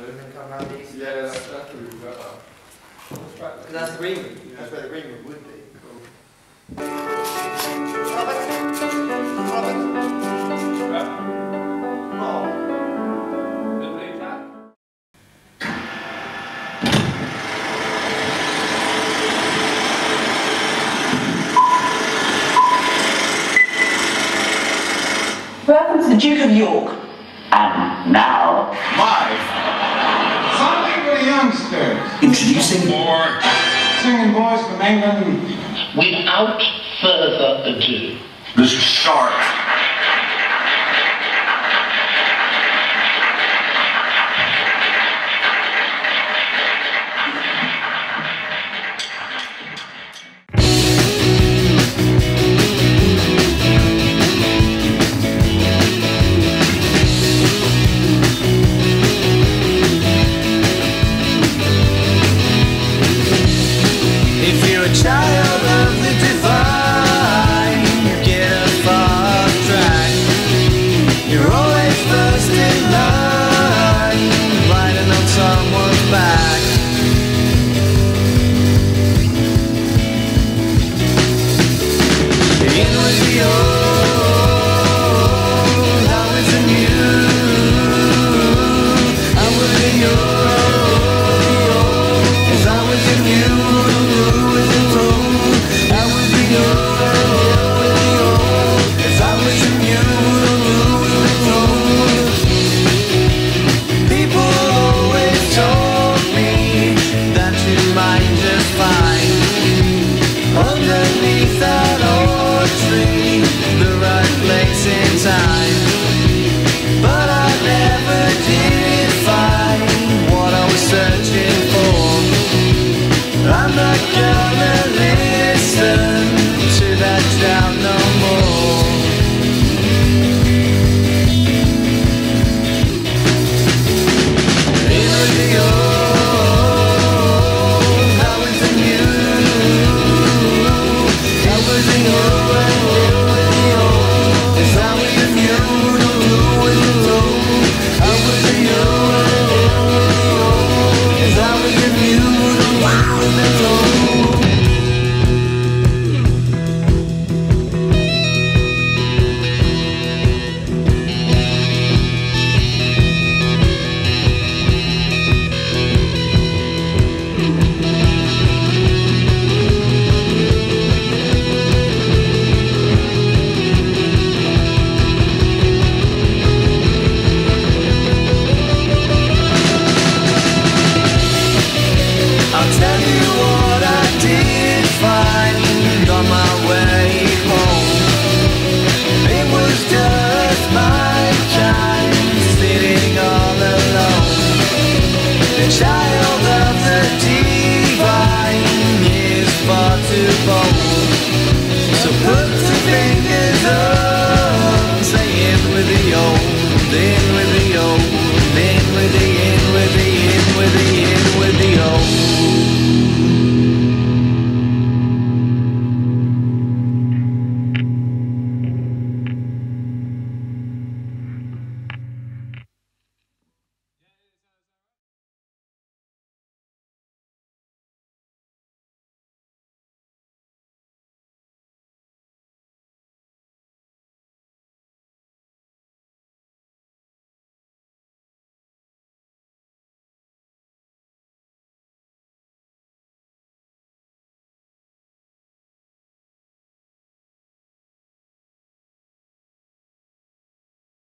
moon and come around east? Yeah, that's, that's what we've got. Because that's the green room, that's where the green room would be. Robert? Robert? Oh. Welcome to the Duke of York. And now, Live. Something for the youngsters. introducing More. Singing boys from England. Without further ado, This is Shards.